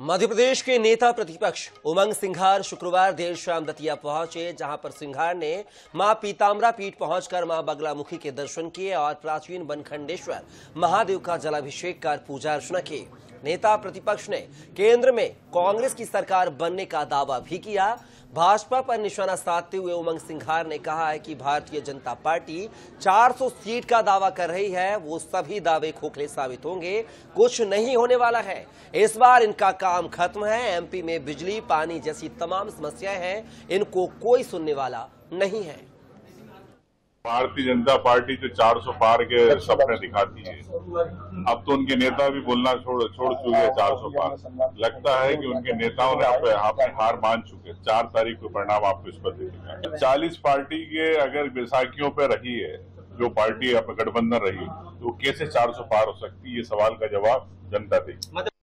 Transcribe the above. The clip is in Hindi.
मध्य प्रदेश के नेता प्रतिपक्ष उमंग सिंघार शुक्रवार देर शाम दतिया पहुँचे, जहाँ पर सिंघार ने माँ पीताम्बरा पीठ पहुंचकर माँ बगलामुखी के दर्शन किए और प्राचीन बनखंडेश्वर महादेव का जलाभिषेक कर पूजा अर्चना की। नेता प्रतिपक्ष ने केंद्र में कांग्रेस की सरकार बनने का दावा भी किया। भाजपा पर निशाना साधते हुए उमंग सिंघार ने कहा है कि भारतीय जनता पार्टी 400 सीट का दावा कर रही है। वो सभी दावे खोखले साबित होंगे। कुछ नहीं होने वाला है। इस बार इनका काम खत्म है। एमपी में बिजली, पानी जैसी तमाम समस्याएँ हैं। इनको कोई सुनने वाला नहीं है। भारतीय जनता पार्टी जो 400 पार के सपने दिखाती है। अब तो उनके नेता भी बोलना छोड़ छोड़ चुके हैं 400 पार। लगता है कि उनके नेताओं ने आप, आप हार मान चुके हैं। चार तारीख को परिणाम आपको इस पर दिखेगा चालीस पार्टी के अगर बैसाखियों पे रही है जो पार्टी गठबंधन रही तो कैसे 400 पार हो सकती है? ये सवाल का जवाब जनता देगी।